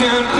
can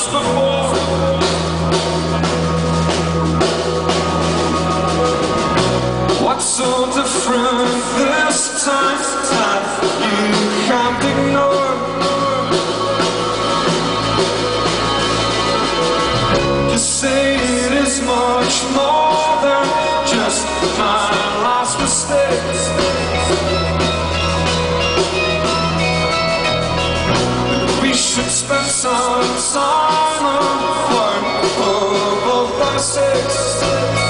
us before. What's so different this time? time you can't ignore. You say it is much more than just my last mistakes. sun, sun, of sun, of sun, sun,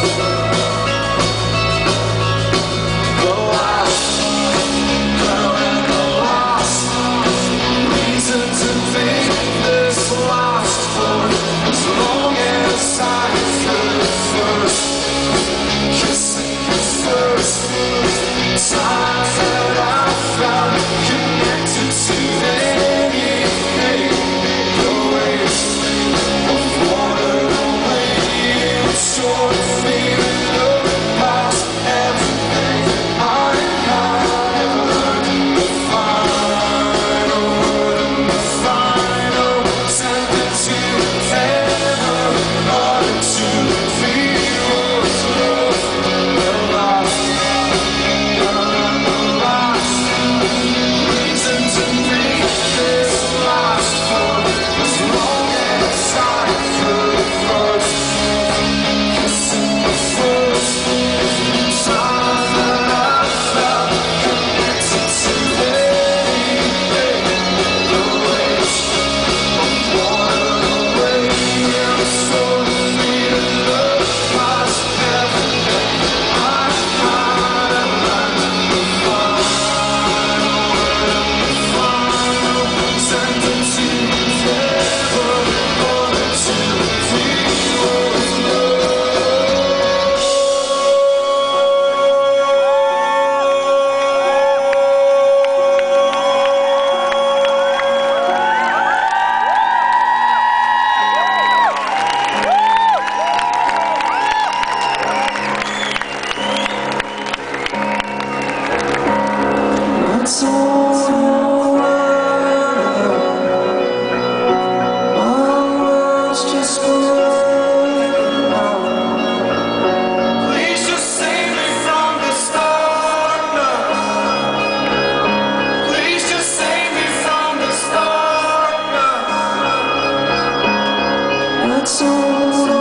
soon.